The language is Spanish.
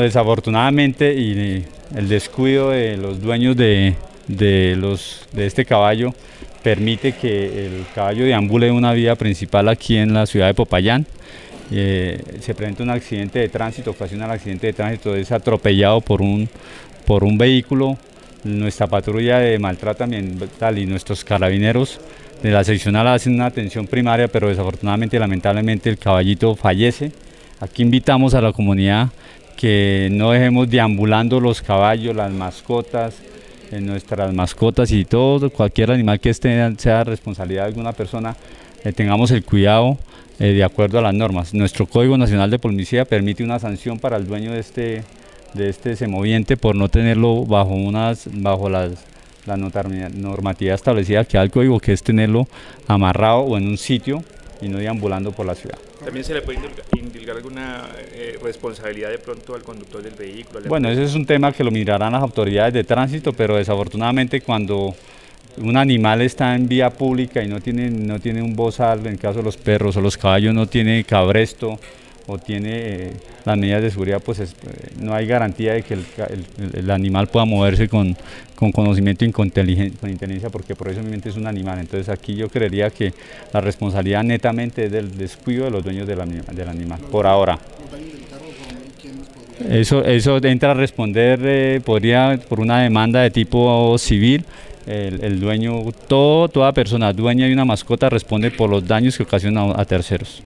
Desafortunadamente y el descuido de los dueños de, los, de este caballo permite que el caballo deambule una vía principal aquí en la ciudad de Popayán. Eh, se presenta un accidente de tránsito, ocasiona el accidente de tránsito, es atropellado por un, por un vehículo. Nuestra patrulla de maltrato ambiental y nuestros carabineros de la seccional hacen una atención primaria, pero desafortunadamente, lamentablemente, el caballito fallece. Aquí invitamos a la comunidad que no dejemos deambulando los caballos, las mascotas, en nuestras mascotas y todo, cualquier animal que esté, sea responsabilidad de alguna persona, eh, tengamos el cuidado eh, de acuerdo a las normas. Nuestro Código Nacional de Policía permite una sanción para el dueño de este, de este semoviente por no tenerlo bajo, unas, bajo las, la normatividad establecida que hay al código, que es tenerlo amarrado o en un sitio y no deambulando por la ciudad. ¿También se le puede indicar alguna eh, responsabilidad de pronto al conductor del vehículo? Bueno, ese es un tema que lo mirarán las autoridades de tránsito, pero desafortunadamente cuando un animal está en vía pública y no tiene, no tiene un bozal, en el caso de los perros o los caballos no tiene cabresto, o tiene eh, las medidas de seguridad, pues eh, no hay garantía de que el, animal pueda moverse con, conocimiento y con inteligencia, porque por eso es un animal. Entonces aquí yo creería que la responsabilidad netamente es del descuido de los dueños del, del animal, por ahora. Eso, eso entra a responder, eh, podría, por una demanda de tipo civil, el, dueño, todo, toda persona dueña de una mascota responde por los daños que ocasiona a terceros.